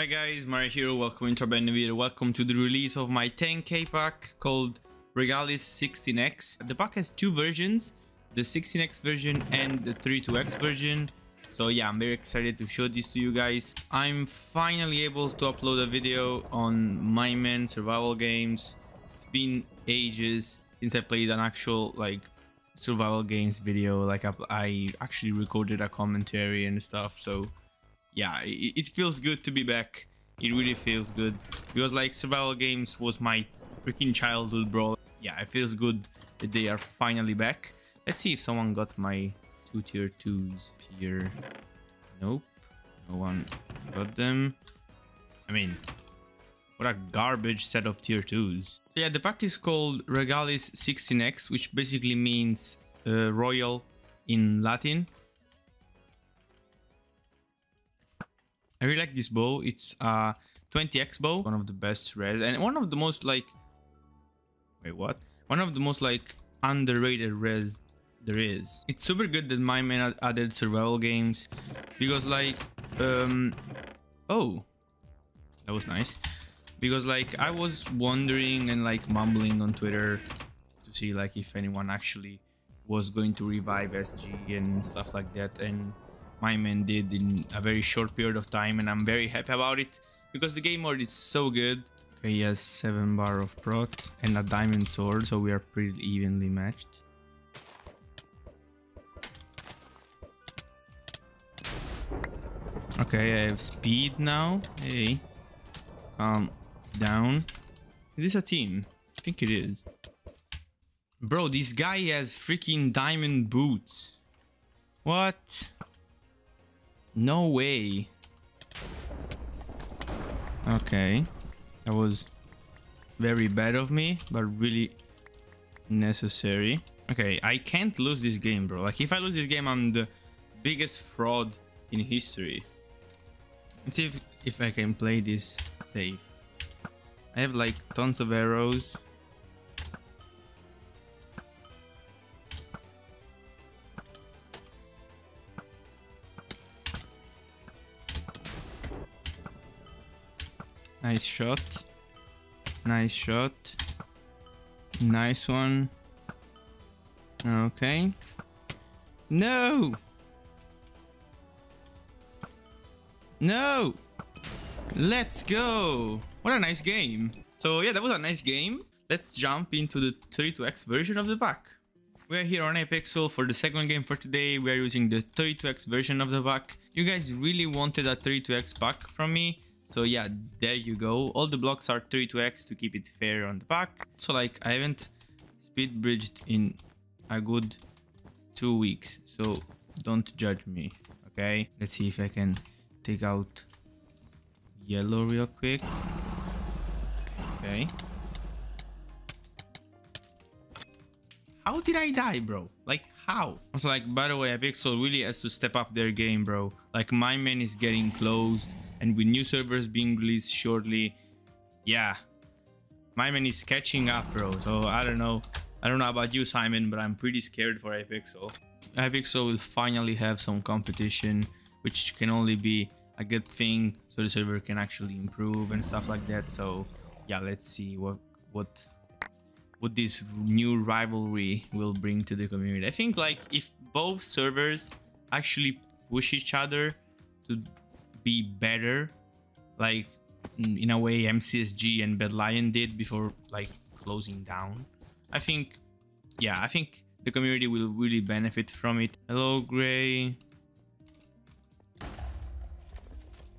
Hi guys, Mario here, welcome into a brand video. Welcome to the release of my 10k pack called Regalis 16x. The pack has two versions, the 16x version and the 32x version. So yeah, I'm very excited to show this to you guys. I'm finally able to upload a video on Minemen survival games. It's been ages since I played an actual like survival games video. Like I, I actually recorded a commentary and stuff. So yeah, it, it feels good to be back. It really feels good because like survival games was my freaking childhood, bro. Yeah, it feels good that they are finally back. Let's see if someone got my two tier twos here. Nope, no one got them. I mean, what a garbage set of tier twos. So yeah, the pack is called Regalis 16x, which basically means uh, royal in Latin. I really like this bow. It's a 20x bow, one of the best res, and one of the most like, wait, what? One of the most like underrated res there is. It's super good that Minemen added survival games because like, um, oh, that was nice. Because like I was wondering and like mumbling on Twitter to see like if anyone actually was going to revive SG and stuff like that, and Minemen did in a very short period of time and I'm very happy about it because the game mode is so good. Okay, he has 7 bar of prot and a diamond sword so we are pretty evenly matched. Okay, I have speed now. Hey, calm down. Is this a team? I think it is. Bro, this guy has freaking diamond boots. What? No way. Okay. That was very bad of me, but really necessary. Okay, I can't lose this game, bro. Like, if I lose this game, I'm the biggest fraud in history. Let's see if, if I can play this safe. I have, like, tons of arrows. Nice shot. Nice shot. Nice one. Okay. No! No! Let's go! What a nice game. So yeah, that was a nice game. Let's jump into the 32x version of the pack. We are here on Hypixel for the second game for today. We are using the 32x version of the pack. You guys really wanted a 32x pack from me. So yeah, there you go. All the blocks are 32x to keep it fair on the pack. So like I haven't speed bridged in a good two weeks. So don't judge me, okay? Let's see if I can take out yellow real quick. Okay. How did I die, bro? Like, how? Also, like, by the way, Hypixel really has to step up their game, bro. Like, Minemen is getting closed, and with new servers being released shortly, yeah. Minemen is catching up, bro. So, I don't know. I don't know about you, Simon, but I'm pretty scared for Hypixel. Hypixel will finally have some competition, which can only be a good thing, so the server can actually improve and stuff like that. So, yeah, let's see what what what this new rivalry will bring to the community. I think like if both servers actually push each other to be better, like in a way MCSG and Badlion did before like closing down, I think, yeah, I think the community will really benefit from it. Hello, Gray.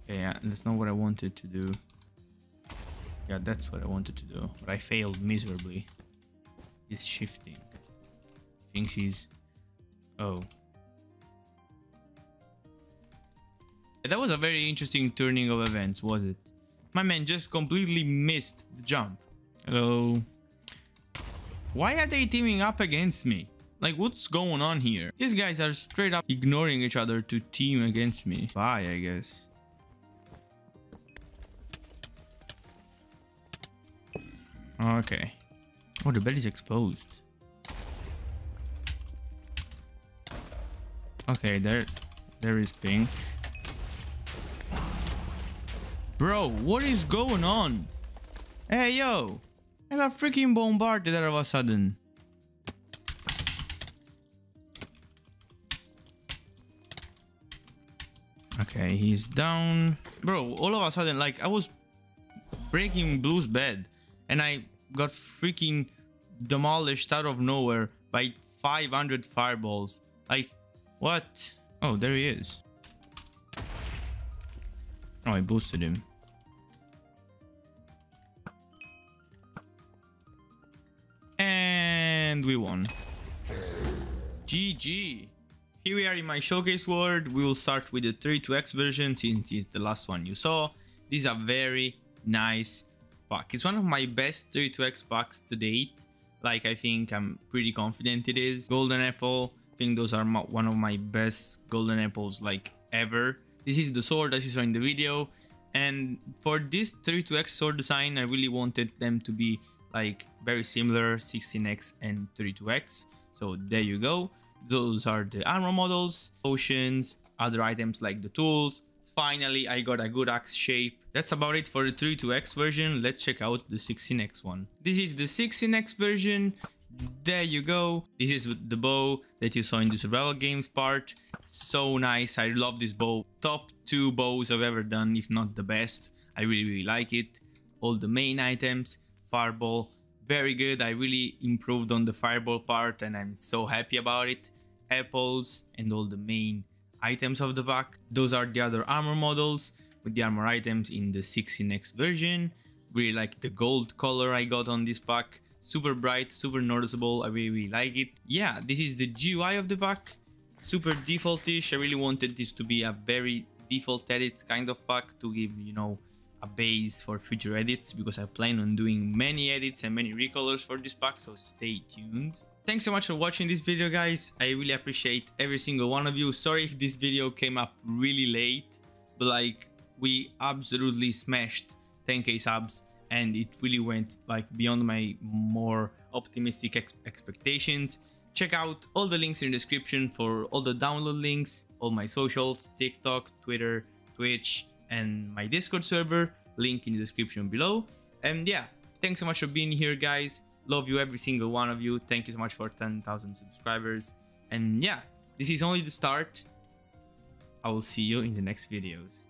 Okay, yeah, that's not what I wanted to do. Yeah, that's what I wanted to do, but I failed miserably. He's shifting. Thinks he's... Oh. That was a very interesting turning of events, was it? My man just completely missed the jump. Hello. Why are they teaming up against me? Like, what's going on here? These guys are straight up ignoring each other to team against me. Bye, I guess. Okay. Oh, the belly's exposed. Okay, there, there is pink. Bro, what is going on? Hey, yo. I got freaking bombarded all of a sudden. Okay, he's down. Bro, all of a sudden, like, I was breaking Blue's bed and I got freaking demolished out of nowhere by 500 fireballs. Like, what? Oh, there he is. Oh, I boosted him. And we won. GG. Here we are in my showcase world. We will start with the 32X version since it's the last one you saw. This is a very nice It's one of my best 32X packs to date. Like I think I'm pretty confident it is. Golden Apple. I think those are one of my best Golden Apples like ever. This is the sword that you saw in the video. And for this 32X sword design, I really wanted them to be like very similar 16X and 32X. So there you go. Those are the armor models, potions, other items like the tools. Finally, I got a good axe shape. That's about it for the 32X version. Let's check out the 16X one. This is the 16X version. There you go. This is the bow that you saw in the survival games part. So nice. I love this bow. Top two bows I've ever done, if not the best. I really, really like it. All the main items, fireball, very good. I really improved on the fireball part and I'm so happy about it. Apples and all the main items of the pack. Those are the other armor models with the armor items in the 16x version. Really like the gold color I got on this pack. Super bright, super noticeable. I really, really like it. Yeah, this is the GUI of the pack. Super defaultish. I really wanted this to be a very default edit kind of pack to give, you know, a base for future edits because I plan on doing many edits and many recolors for this pack, so stay tuned. Thanks so much for watching this video guys, I really appreciate every single one of you. Sorry if this video came up really late, but like we absolutely smashed 10k subs and it really went like beyond my more optimistic ex expectations. Check out all the links in the description for all the download links, all my socials, TikTok, Twitter, Twitch, and my Discord server, link in the description below. And yeah, thanks so much for being here, guys. Love you, every single one of you. Thank you so much for 10,000 subscribers. And yeah, this is only the start. I will see you in the next videos.